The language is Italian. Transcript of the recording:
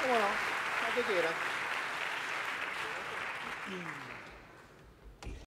Come no? A vedere.